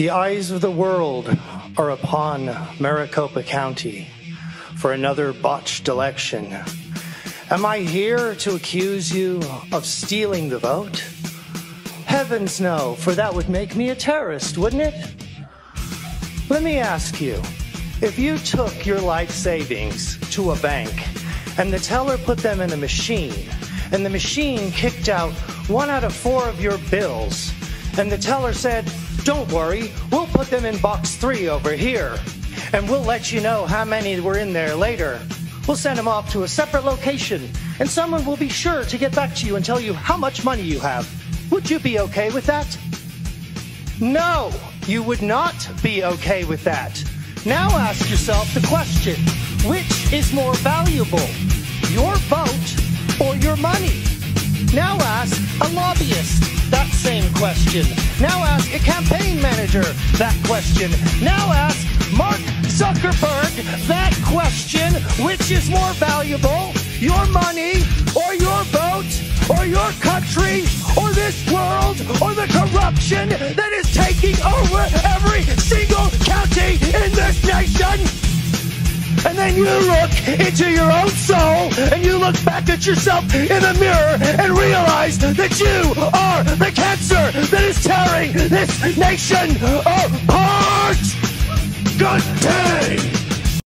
The eyes of the world are upon Maricopa County for another botched election. Am I here to accuse you of stealing the vote? Heavens no, for that would make me a terrorist, wouldn't it? Let me ask you, if you took your life savings to a bank and the teller put them in a machine and the machine kicked out one out of four of your bills and the teller said, don't worry, we'll put them in box three over here and we'll let you know how many were in there later. We'll send them off to a separate location and someone will be sure to get back to you and tell you how much money you have. Would you be okay with that? No, you would not be okay with that. Now ask yourself the question, which is more valuable, your Now ask a lobbyist that same question. Now ask a campaign manager that question. Now ask Mark Zuckerberg that question, which is more valuable, your money or your vote or your country or this world or the corruption that is taking over every single then you look into your own soul and you look back at yourself in the mirror and realize that you are the cancer that is tearing this nation apart. Good.